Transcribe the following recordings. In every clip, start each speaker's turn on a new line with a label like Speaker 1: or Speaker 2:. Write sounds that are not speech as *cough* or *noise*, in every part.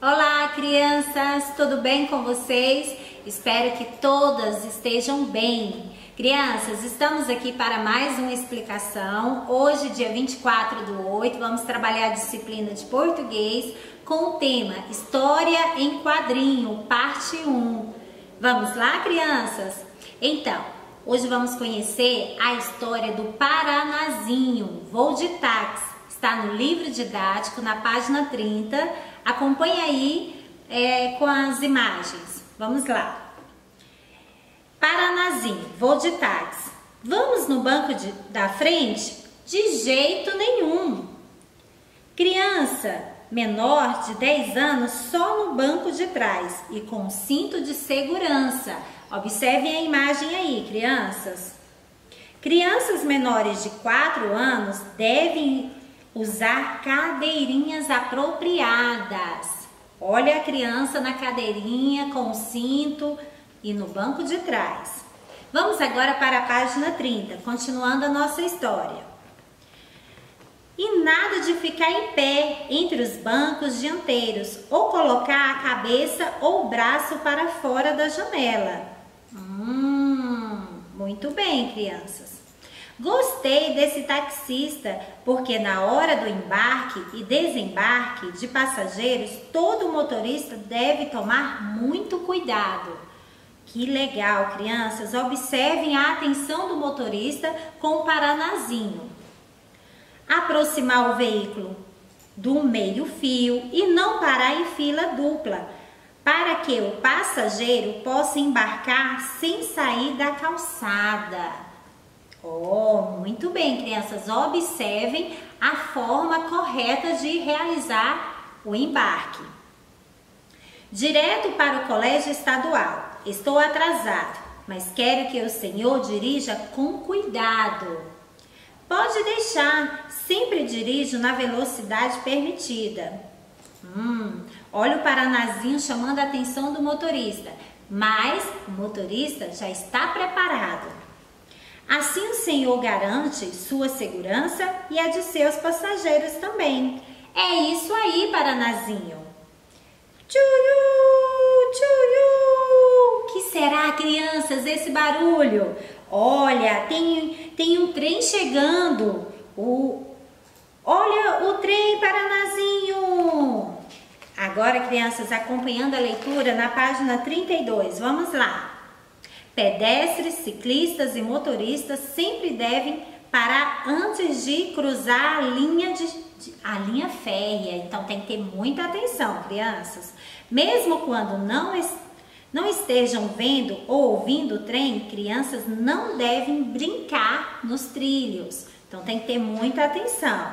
Speaker 1: Olá, crianças, tudo bem com vocês? Espero que todas estejam bem. Crianças, estamos aqui para mais uma explicação. Hoje, dia 24 do 8, vamos trabalhar a disciplina de português com o tema História em Quadrinho, parte 1. Vamos lá, crianças? Então, hoje vamos conhecer a história do Paranazinho, voo de táxi. Está no livro didático, na página 30 Acompanhe aí é, com as imagens. Vamos lá. Paranazinho, vou de táxi. Vamos no banco de, da frente? De jeito nenhum. Criança menor de 10 anos só no banco de trás e com cinto de segurança. Observem a imagem aí, crianças. Crianças menores de 4 anos devem usar cadeirinhas apropriadas. Olha a criança na cadeirinha com o cinto e no banco de trás. Vamos agora para a página 30, continuando a nossa história. E nada de ficar em pé entre os bancos dianteiros ou colocar a cabeça ou o braço para fora da janela. Hum, muito bem, crianças. Gostei desse taxista, porque na hora do embarque e desembarque de passageiros, todo motorista deve tomar muito cuidado. Que legal, crianças! Observem a atenção do motorista com o paranazinho. Aproximar o veículo do meio-fio e não parar em fila dupla, para que o passageiro possa embarcar sem sair da calçada. Oh, muito bem, crianças. Observem a forma correta de realizar o embarque. Direto para o colégio estadual. Estou atrasado, mas quero que o senhor dirija com cuidado. Pode deixar, sempre dirijo na velocidade permitida. Hum, olha o Paranazinho chamando a atenção do motorista, mas o motorista já está preparado. Assim o Senhor garante sua segurança e a de seus passageiros também. É isso aí, Paranazinho. Tchuiu, tchuiu. Que será, crianças, esse barulho? Olha, tem, tem um trem chegando. O, olha o trem, Paranazinho. Agora, crianças, acompanhando a leitura na página 32. Vamos lá. Pedestres, ciclistas e motoristas sempre devem parar antes de cruzar a linha, de, de, a linha férrea. Então tem que ter muita atenção, crianças. Mesmo quando não, não estejam vendo ou ouvindo o trem, crianças não devem brincar nos trilhos. Então tem que ter muita atenção.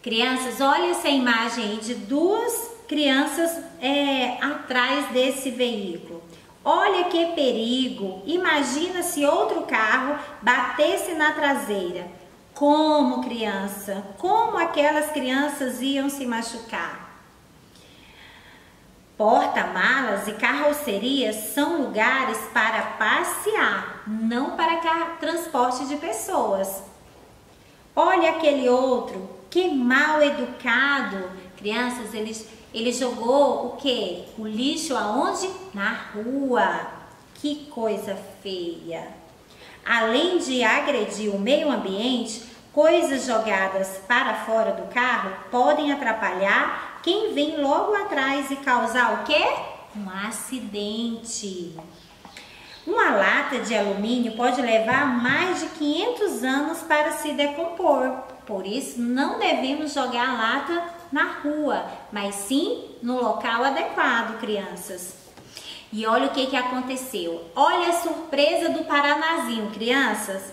Speaker 1: Crianças, olha essa imagem aí de duas crianças é, atrás desse veículo. Olha que perigo! Imagina se outro carro batesse na traseira. Como criança? Como aquelas crianças iam se machucar? Porta-malas e carrocerias são lugares para passear, não para transporte de pessoas. Olha aquele outro, que mal educado. Crianças, eles ele jogou o que? O lixo aonde? Na rua. Que coisa feia. Além de agredir o meio ambiente, coisas jogadas para fora do carro podem atrapalhar quem vem logo atrás e causar o quê? Um acidente. Uma lata de alumínio pode levar mais de 500 anos para se decompor. Por isso, não devemos jogar a lata na rua, mas sim no local adequado, crianças. E olha o que, que aconteceu. Olha a surpresa do Paranazinho, crianças.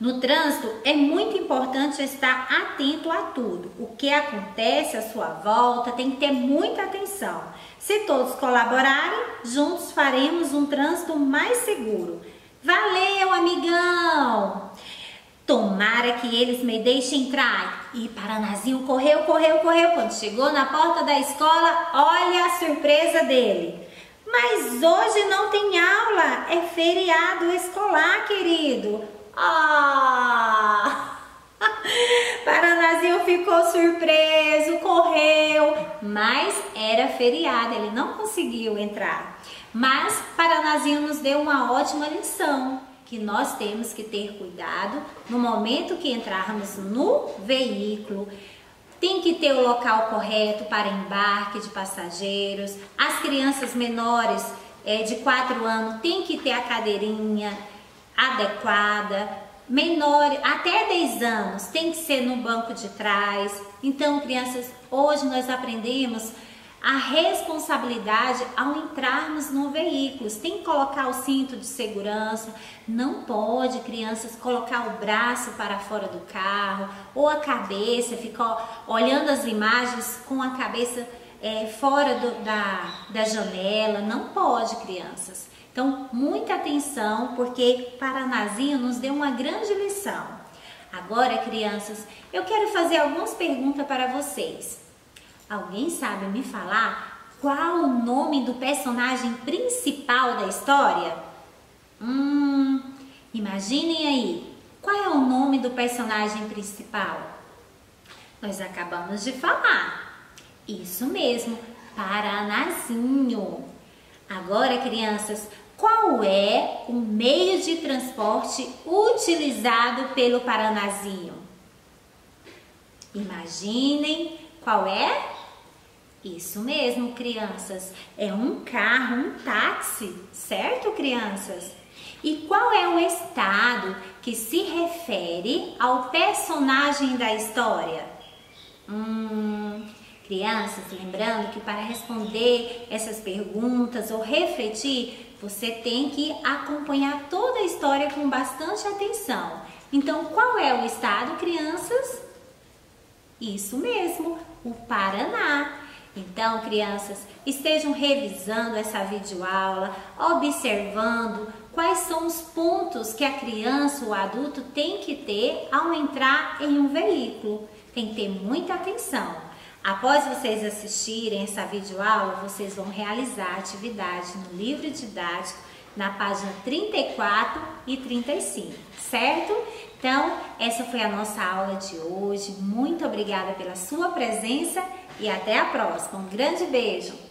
Speaker 1: No trânsito é muito importante estar atento a tudo. O que acontece à sua volta tem que ter muita atenção. Se todos colaborarem, juntos faremos um trânsito mais seguro. Valeu, amigão! Tomara que eles me deixem entrar. E Paranazinho correu, correu, correu. Quando chegou na porta da escola, olha a surpresa dele. Mas hoje não tem aula, é feriado escolar, querido. Ah! *laughs* Paranazinho ficou surpreso, correu, mas era feriado, ele não conseguiu entrar. Mas Paranazinho nos deu uma ótima lição, que nós temos que ter cuidado no momento que entrarmos no veículo. Tem que ter o local correto para embarque de passageiros. As crianças menores é, de 4 anos tem que ter a cadeirinha adequada menor, até 10 anos, tem que ser no banco de trás. Então, crianças, hoje nós aprendemos a responsabilidade ao entrarmos no veículo. Tem que colocar o cinto de segurança. Não pode, crianças, colocar o braço para fora do carro ou a cabeça, ficar olhando as imagens com a cabeça é, fora do, da, da janela. Não pode, crianças. Então, muita atenção, porque Paranazinho nos deu uma grande lição. Agora, crianças, eu quero fazer algumas perguntas para vocês. Alguém sabe me falar qual o nome do personagem principal da história? Hum, imaginem aí, qual é o nome do personagem principal? Nós acabamos de falar. Isso mesmo, Paranazinho. Agora, crianças, qual é o meio de transporte utilizado pelo Paranazinho? Imaginem qual é? Isso mesmo, crianças. É um carro, um táxi, certo, crianças? E qual é o estado que se refere ao personagem da história? Hum, crianças, lembrando que para responder essas perguntas ou refletir, você tem que acompanhar toda a história com bastante atenção. Então, qual é o estado, crianças? Isso mesmo, o Paraná. Então, crianças, estejam revisando essa videoaula, observando quais são os pontos que a criança ou adulto tem que ter ao entrar em um veículo. Tem que ter muita atenção. Após vocês assistirem essa videoaula, vocês vão realizar a atividade no livro didático na página 34 e 35, certo? Então, essa foi a nossa aula de hoje. Muito obrigada pela sua presença e até a próxima. Um grande beijo!